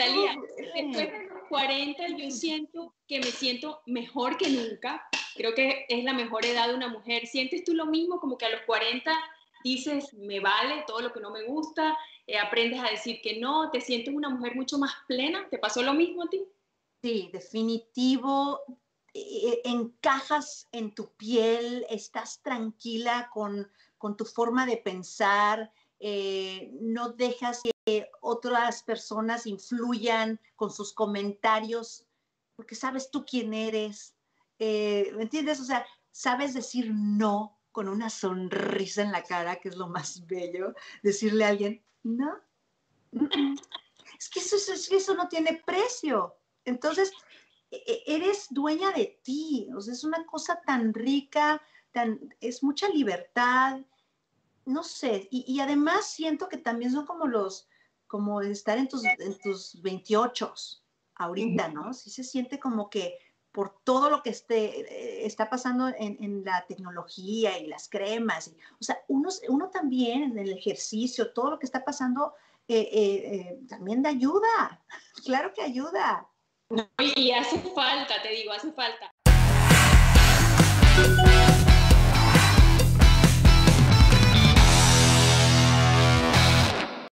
Talía, después de los 40 yo siento que me siento mejor que nunca. Creo que es la mejor edad de una mujer. ¿Sientes tú lo mismo como que a los 40 dices, me vale todo lo que no me gusta, eh, aprendes a decir que no, te sientes una mujer mucho más plena? ¿Te pasó lo mismo a ti? Sí, definitivo. Eh, encajas en tu piel, estás tranquila con, con tu forma de pensar, eh, no dejas que otras personas influyan con sus comentarios, porque sabes tú quién eres, eh, ¿me entiendes? O sea, sabes decir no con una sonrisa en la cara, que es lo más bello, decirle a alguien, no, es que eso, eso no tiene precio. Entonces, e, e, eres dueña de ti, o sea, es una cosa tan rica, tan, es mucha libertad, no sé, y, además siento que también son como los, como estar en tus, en tus 28 ahorita, ¿no? Sí se siente como que por todo lo que esté, eh, está pasando en, la tecnología y las cremas, o sea, uno, uno también en el ejercicio, todo lo que está pasando, eh, eh, también da ayuda, claro que ayuda. y hace falta, te digo, hace falta.